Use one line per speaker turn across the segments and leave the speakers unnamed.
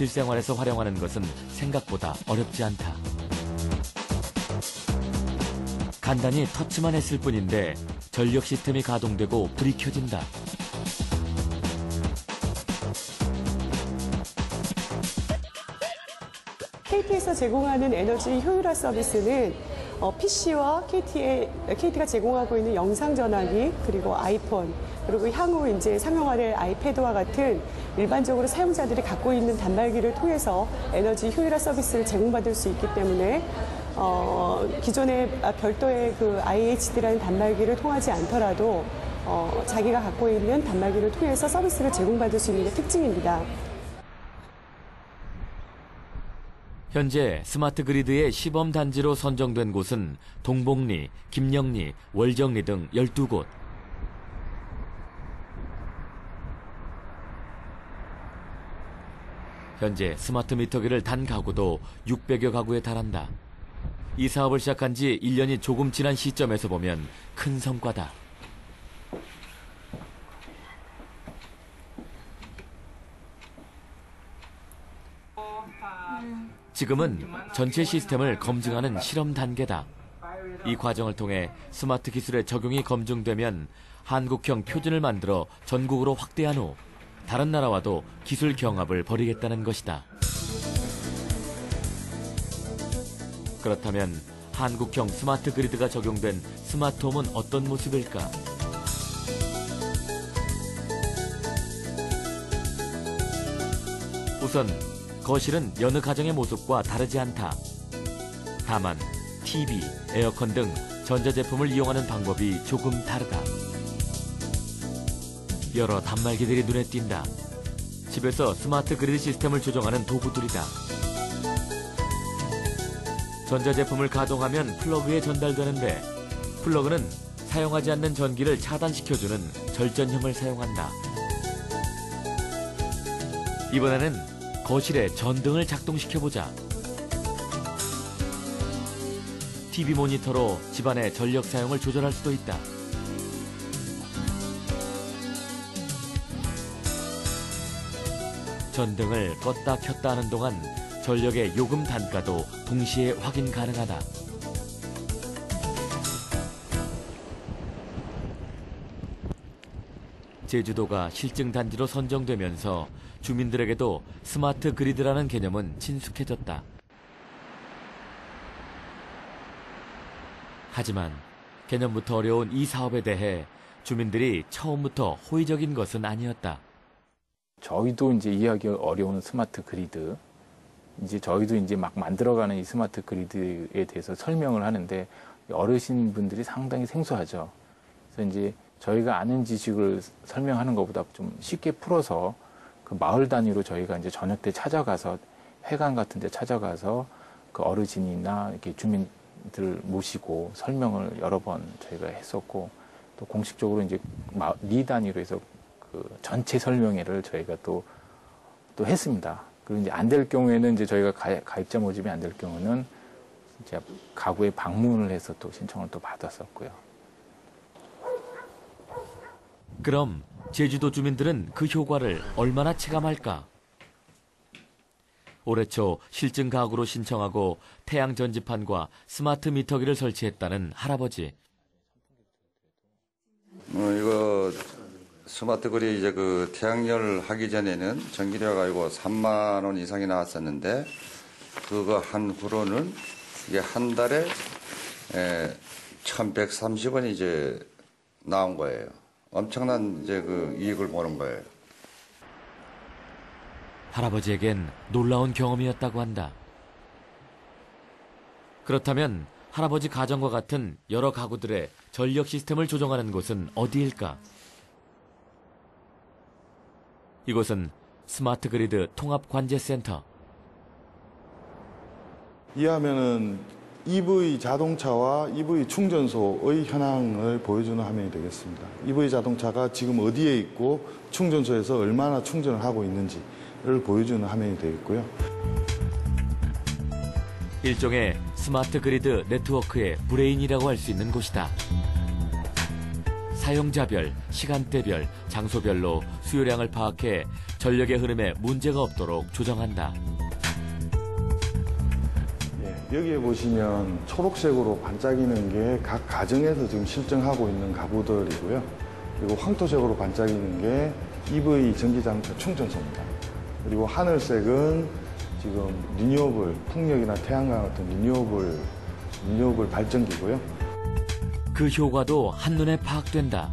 실생활에서 활용하는 것은 생각보다 어렵지 않다. 간단히 터치만 했을 뿐인데 전력 시스템이 가동되고 불이 켜진다.
KT에서 제공하는 에너지 효율화 서비스는 어, PC와 KT의, KT가 제공하고 있는 영상 전화기 그리고 아이폰 그리고 향후 이제 상용화될 아이패드와 같은 일반적으로 사용자들이 갖고 있는 단말기를 통해서 에너지 효율화 서비스를 제공받을 수 있기 때문에 어, 기존의 별도의 그 IHD라는 단말기를 통하지 않더라도 어, 자기가 갖고 있는 단말기를 통해서 서비스를 제공받을 수 있는 게 특징입니다.
현재 스마트 그리드의 시범 단지로 선정된 곳은 동복리, 김영리, 월정리 등 12곳. 현재 스마트 미터기를 단 가구도 600여 가구에 달한다. 이 사업을 시작한 지 1년이 조금 지난 시점에서 보면 큰 성과다. 지금은 전체 시스템을 검증하는 실험 단계다. 이 과정을 통해 스마트 기술의 적용이 검증되면 한국형 표준을 만들어 전국으로 확대한 후 다른 나라와도 기술 경합을 벌이겠다는 것이다. 그렇다면 한국형 스마트 그리드가 적용된 스마트홈은 어떤 모습일까? 우선 거실은 여느 가정의 모습과 다르지 않다. 다만 TV, 에어컨 등 전자제품을 이용하는 방법이 조금 다르다. 여러 단말기들이 눈에 띈다. 집에서 스마트 그리드 시스템을 조정하는 도구들이다. 전자제품을 가동하면 플러그에 전달되는데 플러그는 사용하지 않는 전기를 차단시켜주는 절전형을 사용한다. 이번에는 거실에 전등을 작동시켜보자. TV 모니터로 집안의 전력 사용을 조절할 수도 있다. 전등을 껐다 켰다 하는 동안 전력의 요금 단가도 동시에 확인 가능하다. 제주도가 실증 단지로 선정되면서 주민들에게도 스마트 그리드라는 개념은 친숙해졌다. 하지만 개념부터 어려운 이 사업에 대해 주민들이 처음부터 호의적인 것은 아니었다.
저희도 이제 이해하기 어려운 스마트 그리드, 이제 저희도 이제 막 만들어가는 이 스마트 그리드에 대해서 설명을 하는데 어르신 분들이 상당히 생소하죠. 그래서 이제 저희가 아는 지식을 설명하는 것보다 좀 쉽게 풀어서 그 마을 단위로 저희가 이제 저녁 때 찾아가서 회관 같은 데 찾아가서 그 어르신이나 이렇게 주민들 모시고 설명을 여러 번 저희가 했었고 또 공식적으로 이제 리 단위로 해서 그 전체 설명회를 저희가 또, 또 했습니다. 그리고 이제 안 될 경우에는 이제 저희가 가입자 모집이 안 될 경우는 이제 가구에 방문을 해서 또 신청을 또 받았었고요.
그럼 제주도 주민들은 그 효과를 얼마나 체감할까? 올해 초 실증 가구로 신청하고 태양 전지판과 스마트 미터기를 설치했다는 할아버지.
어, 이거 스마트 글이 이제 그 태양열 하기 전에는 전기료가 이고 3만 원 이상이 나왔었는데 그거 한 후로는 이게 한 달에 에, 1,130원이 이제 나온 거예요. 엄청난 이제 그 이익을 보는 거예요.
할아버지에겐 놀라운 경험이었다고 한다. 그렇다면 할아버지 가정과 같은 여러 가구들의 전력 시스템을 조정하는 곳은 어디일까? 이곳은 스마트 그리드 통합 관제센터.
이 화면은 EV 자동차와 EV 충전소의 현황을 보여주는 화면이 되겠습니다. EV 자동차가 지금 어디에 있고 충전소에서 얼마나 충전을 하고 있는지를 보여주는 화면이 되겠고요.
일종의 스마트 그리드 네트워크의 브레인이라고 할 수 있는 곳이다. 사용자별, 시간대별, 장소별로 수요량을 파악해 전력의 흐름에 문제가 없도록 조정한다.
예, 여기에 보시면 초록색으로 반짝이는 게 각 가정에서 지금 실증하고 있는 가구들이고요. 그리고 황토색으로 반짝이는 게 EV 전기자동차 충전소입니다. 그리고 하늘색은 지금 renewable, 풍력이나 태양광 같은 renewable, renewable 발전기고요.
그 효과도 한눈에 파악된다.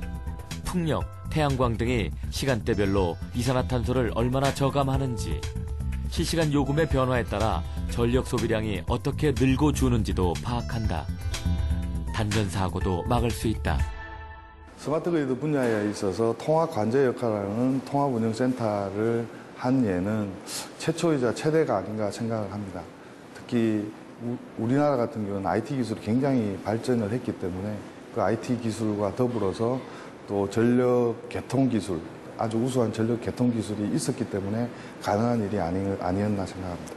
풍력, 태양광 등이 시간대별로 이산화탄소를 얼마나 저감하는지, 실시간 요금의 변화에 따라 전력 소비량이 어떻게 늘고 주는지도 파악한다. 단전 사고도 막을 수 있다.
스마트 그리드 분야에 있어서 통합 관제 역할을 하는 통합 운영 센터를 한 예는 최초이자 최대가 아닌가 생각을 합니다. 특히 우- 우리나라 같은 경우는 IT 기술이 굉장히 발전을 했기 때문에 그 IT 기술과 더불어서 또 전력 개통 기술, 아주 우수한 전력 개통 기술이 있었기 때문에 가능한 일이 아니, 아니었나 생각합니다.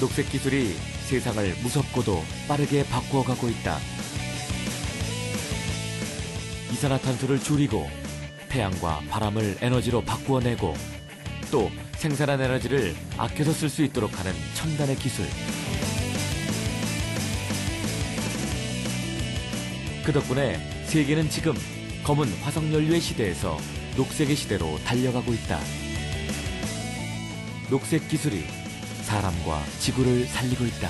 녹색 기술이 세상을 무섭고도 빠르게 바꾸어가고 있다. 이산화탄소를 줄이고 태양과 바람을 에너지로 바꾸어내고 또 생산한 에너지를 아껴서 쓸 수 있도록 하는 첨단의 기술. 그 덕분에 세계는 지금 검은 화석 연료의 시대에서 녹색의 시대로 달려가고 있다. 녹색 기술이 사람과 지구를 살리고 있다.